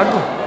关注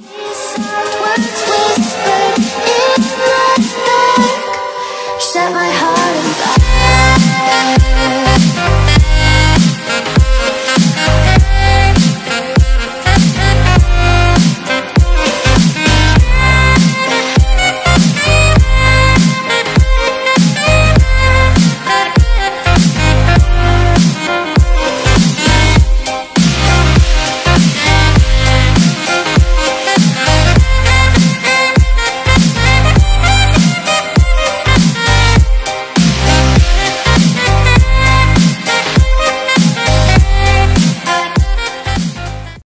Peace.